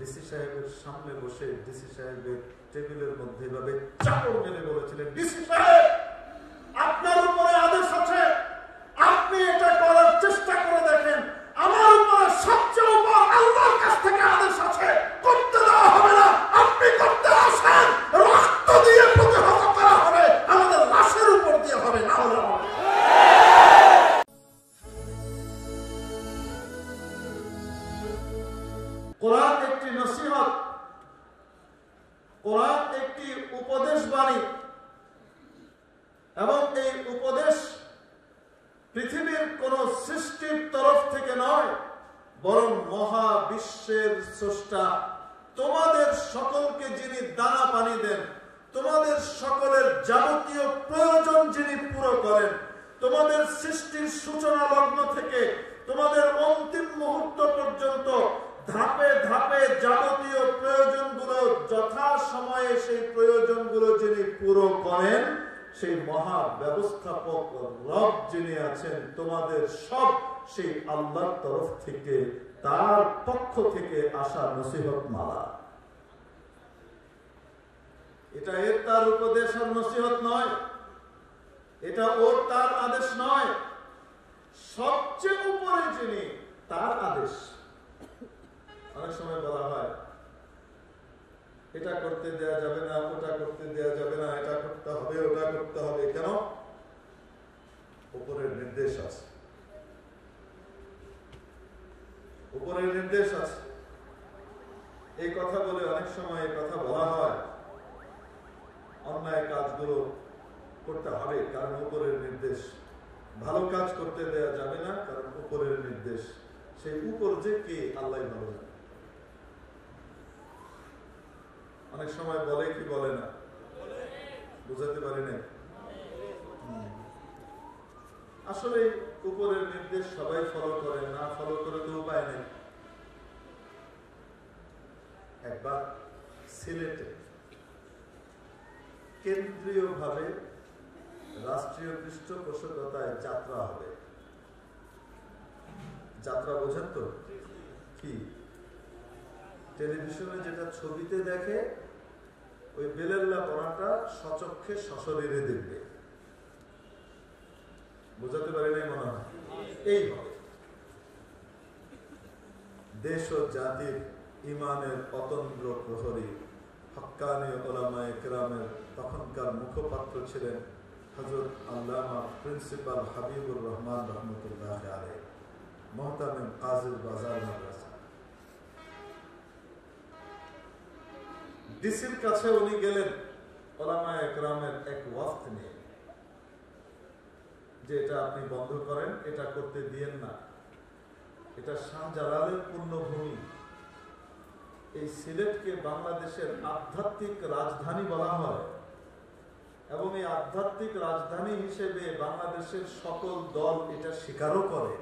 DC সাহেবের সামনে বসে ডিসি সাহেবের টেবিলের মধ্যে এভাবে চাপড় মেরে বলেছিলেন ডিসি সাহেব! এবং এই উপদেশ পৃথিবীর কোন সৃষ্টির তরফ থেকে নয়, বরং মহাবিশ্বের স্রষ্টা। তোমাদের সকলকে যিনি দানা পানি দেন, তোমাদের সকলের যাবতীয় প্রয়োজন যিনি পুরো করেন, তোমাদের সৃষ্টির সূচনা লগ্ন থেকে তোমাদের অন্তিম মুহূর্ত পর্যন্ত ধাপে ধাপে যাবতীয় প্রয়োজনগুলো যথা সময়ে সেই প্রয়োজনগুলো যিনি পুরো করেন, সেই মহা ব্যবস্থাপক রব যিনি আছেন, তোমাদের সব সেই আল্লাহর তরফ থেকে, তার পক্ষ থেকে আসা নসিহত মালা এটা এর তার উপদেশ আর নসিহত নয়, এটা ওর তার আদেশ নয়। সবচেয়ে উপরে যিনি তার আদেশ অনেক সময় বলা হয়, এটা করতে দেয়া যাবে না, ওটা করতে দেয়া যাবে না, এটা করতে হবে, ওটা করতে হবে, কেন? উপরের নির্দেশ আছে। উপরের নির্দেশ আছে। এই কথা বলে অনেক সময় কথা বলা হয়, অন্যায় কাজগুলো করতে হবে, কারণ উপরের নির্দেশ। ভালো কাজ করতে দেয়া যাবে না, কারণ উপরের নির্দেশ। সেই উপর যে কে আল্লাহ ভালো অনেক সময় বলে কি বলে না? বুঝাতে পারি না আসলে উপরের নির্দেশ সবাই ফলো করে, না ফলো করে তো উপায় নেই। একবার সিলেটে কেন্দ্রীয় ভাবে রাষ্ট্রীয় পৃষ্ঠপোষকতায় যাত্রা হবে। যাত্রা বোঝেন তো? কি? টেলিভিশনে যেটা ছবিতে দেখে ওই বেলেল্লা পড়াটা সচক্ষে সশরীরে দেখবে। বোঝাতে পারি নাই মনে হয়? এই দেশ ও জাতির ইমানের অতন্দ্র প্রহরী, হক্কানি তখনকার মুখপাত্র ছিলেন হজরত আল্লামা প্রিন্সিপাল হাবিবুর রহমান রহমতুল্লাহ আলে মোহতামিম কাজির বাজার মাদ্রাসা। ডিসির কাছে উনি গেলেন ওলামা একরামের এক ওয়াফত নিয়ে। যে এটা আপনি বন্ধ করেন, এটা করতে দিয়েন না। এটা শাহজালালের পূর্ণভূমি। এই সিলেটকে বাংলাদেশের আধ্যাত্মিক রাজধানী বলা হয়। এবং এই আধ্যাত্মিক রাজধানী হিসেবে বাংলাদেশের সকল দল এটা স্বীকারও করে।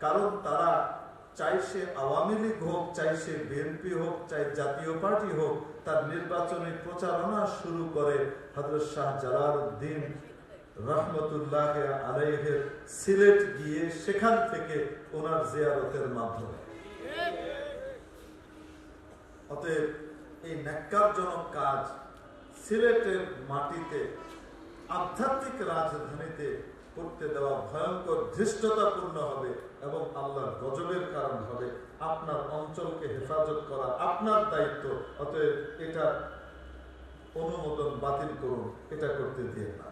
কারণ তারা চাই সে আওয়ামী লীগ হোক, চাই সে বিএনপি হোক, চাই জাতীয় পার্টি হোক, তার নির্বাচনী প্রচারণা শুরু করে হজরত শাহ জালালউদ্দিন রহমতুল্লাহ আলাইহের সিলেট গিয়ে সেখান থেকে ওনার জিয়ারতের মাধ্যমে। অতএব এই ন্যাক্কারজনক কাজ সিলেটের মাটিতে, আধ্যাত্মিক রাজধানীতে করতে দেওয়া ভয়ঙ্কর ধৃষ্টতাপূর্ণ হবে এবং আল্লাহর গজবের কারণ হবে। আপনার অঞ্চলকে হেফাজত করা আপনার দায়িত্ব, অতএব এটা অনুমোদন বাতিল করুন, এটা করতে দিয়ে না।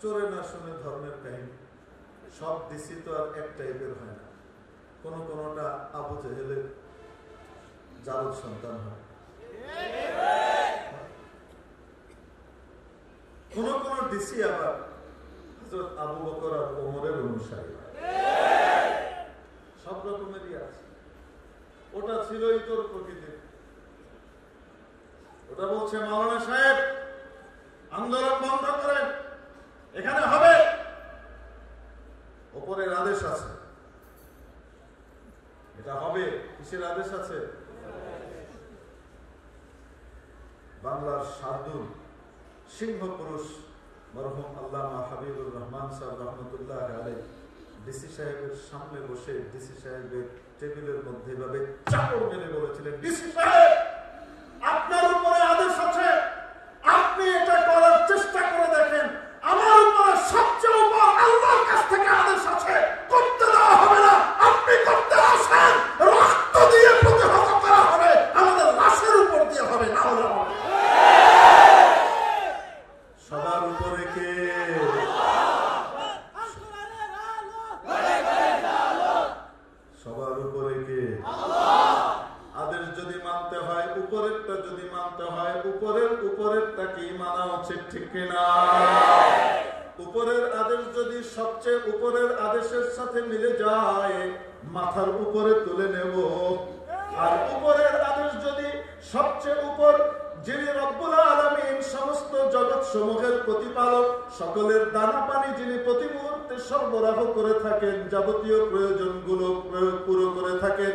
চোরে না শুনে ধর্মের কাহিনী। সব ডিসি তো আর এক টাইপের হয় না। কোনো কোনোটা আবু জেহেলের জারদ সন্তান হয়। ডিসি আবার। হযরত আবু বকর আর ওমরের অনুসারী। সব রকমেরই আছে। ওটা ছিলই তোর প্রকৃতির। ওটা বলছে, মাওলানা সাহেব, আন্দোলন বন্ধ করেন। এখানে হবে। ওপরের আদেশ আছে। এটা হবে? কিসের আদেশ আছে? বাংলার শার্দুল সিংহ পুরুষ মরহুম আল্লামা হাবিবুর রহমান সাহেব রহমতুল্লাহ আলাই ডিসি সাহেবের সামনে বসে, ডিসি সাহেবের টেবিলের মধ্যে এভাবে চাপড় মেরে বলেছিলেন, ডিসি সাহেব আপনার উপরে আদেশ আছে আপনি এটা করার চেষ্টা করে দেখেন আমার উপরে সবচেয়ে উপর আল্লাহর কাছ থেকে আদেশ আছে করতে দেওয়া হবে না আপনি করতে আসেন রক্ত দিয়ে প্রতিহত করা হবে আমাদের লাশের উপর দিয়ে হবে না হলে হবে না। সবার উপরে কে সবার উপরে কে আদেশ যদি মানতে হয় উপরেরটা যদি মানতে হয় উপরের উপরেরটা কি মানা উচিত, ঠিক কিনা? উপরের আদেশ যদি সবচেয়ে উপরের আদেশের সাথে মিলে যায়, মাথার উপরে তুলে নেব। আর উপরের আদেশ যদি সবচেয়ে উপর, যিনি রব্বুল আলমিন সমস্ত জগৎ সমূহের প্রতিপালক, সকলের দানা পানি যিনি প্রতি মুহূর্তে সরবরাহ করে থাকেন, যাবতীয় প্রয়োজনগুলো প্রয়োগ পুরো করে থাকেন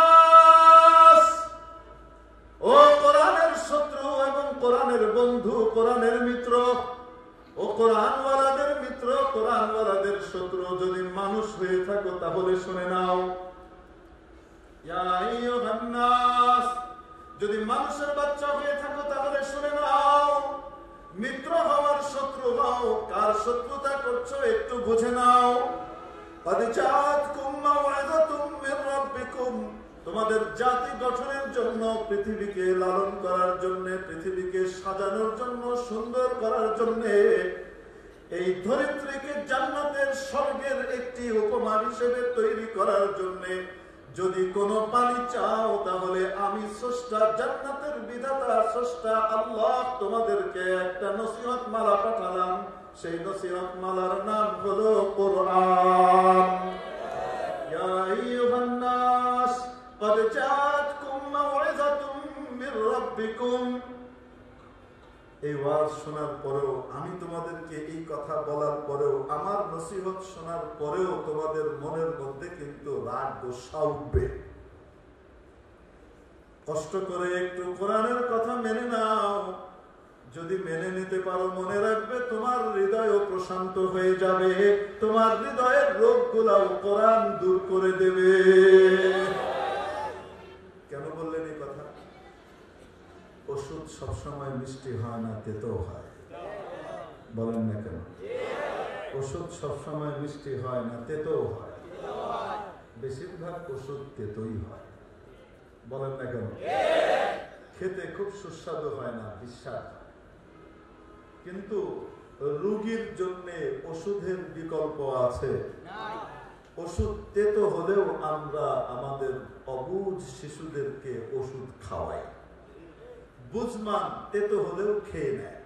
কোরআনের বন্ধু, কোরআনের মিত্র ও কোরআনওয়ালাদের মিত্র, কোরআনওয়ালাদের শত্রু। যদি মানুষ হয়ে থাকো তাহলে শুনে নাও যদি মানুষের বাচ্চা হয়ে থাকো তাহলে শুনে নাও, মিত্র হওয়ার শত্রু হও, কার শত্রুতা করছ একটু বুঝে নাও। তোমাদের জাতি গঠনের জন্য, পৃথিবীকে লালন করার জন্য, পৃথিবীকে সাজানোর জন্য, সুন্দর করার জন্য, এই ধরিত্রীকে জান্নাতের স্বর্গের একটি উপমা হিসেবে তৈরি করার জন্য যদি কোনো পানি চাও, তাহলে আমি স্রষ্টা, জান্নাতের বিধাতা, স্রষ্টা আল্লাহ তোমাদেরকে একটা নসিহত মালা পাঠালাম। সেই নসিহত মালার নাম হলো কোরআন। ইয়া আইয়ুহান قد جاءتكم موعظة من ربكم এই ওয়াজ শোনার পরেও আমি তোমাদেরকে এই কথা বলার পরেও আমার নসিহত শোনার পরেও তোমাদের মনের মধ্যে কিন্তু রাগ গোসা উঠবে কষ্ট করে একটু কোরআনের কথা মেনে নাও যদি মেনে নিতে পারো মনে রাখবে তোমার হৃদয়ও প্রশান্ত হয়ে যাবে তোমার হৃদয়ের রোগগুলাও কোরআন দূর করে দেবে সবসময় মিষ্টি হয় না তেতো হয়। বলেন না কেন? ওষুধ সবসময় মিষ্টি হয় না তেতো হয়। বেশিরভাগ ওষুধ তেতোই হয়। বলেন না কেন? খেতে খুব সুস্বাদু হয় না বিশ্বাস কিন্তু রোগীর জন্য ওষুধের বিকল্প আছে। ওষুধ তেতো হলেও আমরা আমাদের অবুঝ শিশুদেরকে ওষুধ খাওয়াই। বুঝমান তেতো হলেও খেয়ে নেয়।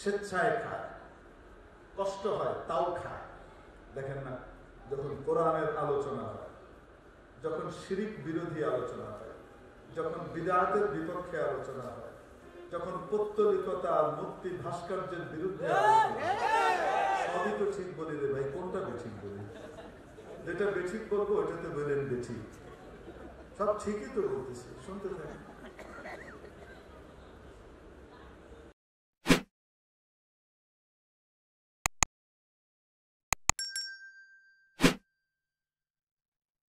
স্বেচ্ছায় খায়। কষ্ট হয় তাও খায়। দেখেন না যখন কোরআনের আলোচনা হয় যখন শিরিক বিরোধী আলোচনা হয় যখন বিদাতের বিপক্ষে আলোচনা হয় যখন পত্তলিকতা মূর্তি ভাস্কর্যের বিরুদ্ধে আলোচনা হয়, সবই তো ঠিক বলি রে ভাই কোনটা বেঠিক বলি যেটা বেঠিক বলব ওটাতে বলেন বেঠিক। সব ঠিকই তো বলতেছি শুনতে থাকেন।